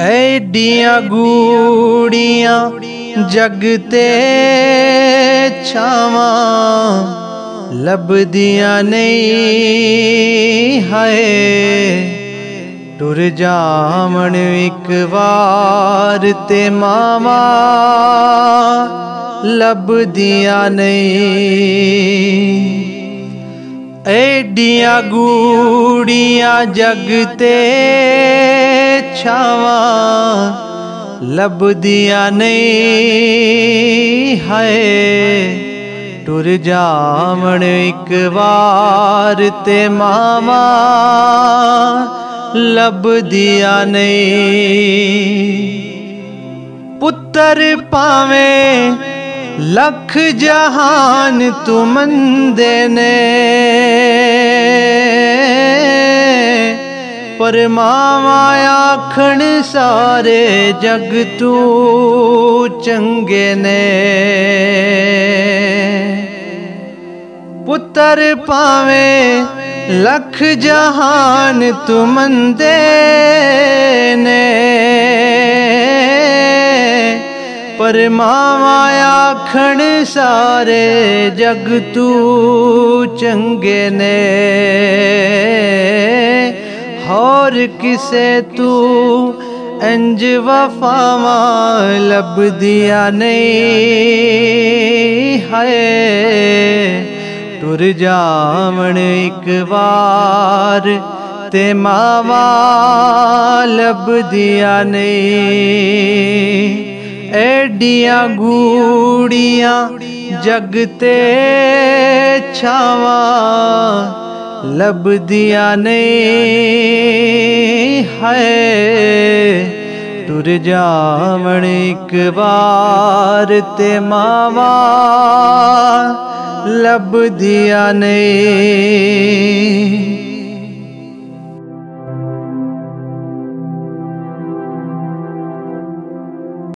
ਐਡੀਆਂ ਗੂੜੀਆਂ ਜਗ ਤੇ ਛਾਵਾਂ, ਲੱਭਦੀਆਂ ਨਹੀਂ ਹਾਏ। ਟੁਰ ਜਾਵਣ ਇੱਕ ਵਾਰ ਤੇ ਮਾਵਾ ਲੱਭਦੀਆਂ ਨਹੀਂ। ਐਡੀਆਂ ਗੂੜੀਆਂ ਜਗ ਤੇ ਛਾਵਾਂ, ਲੱਭਦੀਆਂ ਨਹੀਂ ਹੈ ਟੁਰ ਜਾਵਣ ਇੱਕ ਵਾਰ ਤੇ ਮਾਵਾ, ਲੱਭਦੀਆਂ ਨਹੀਂ। ਪੁੱਤਰ ਪਾਵੇਂ ਲੱਖ ਜਹਾਨ ਤੁਮੰਦੇ ਨੇ ਪਰ ਆਖਣ, ਸਾਰੇ ਜਗ ਤੂੰ ਚੰਗੇ ਨੇ। ਪੁੱਤਰ ਪਾਵੇਂ ਲੱਖ ਜਹਾਨ ਤੂੰ ਮੰਦੇ ਨੇ, ਪਰ ਆਖਣ, ਸਾਰੇ ਜਗ ਤੂੰ ਚੰਗੇ ਨੇ। ਕਿਸੇ ਤੂੰ ਇੰਜ ਵਫਾਵਾਂ ਲੱਭਦੀਆਂ ਨਹੀਂ। ਹੈ ਟੁਰ ਜਾਵਣ ਇੱਕ ਵਾਰ ਤੇ ਮਾਵਾ ਲੱਭਦੀਆਂ ਨਹੀਂ। ਐਡੀਆਂ ਗੂੜੀਆਂ ਜਗ ਤੇ ਛਾਵਾਂ ਲੱਭਦੀਆਂ ਨਹੀਂ ਹੈ ਟੁਰ ਜਾਵਣ ਇੱਕ ਵਾਰ ਤੇ ਮਾਵਾ ਲੱਭਦੀਆਂ ਨਹੀਂ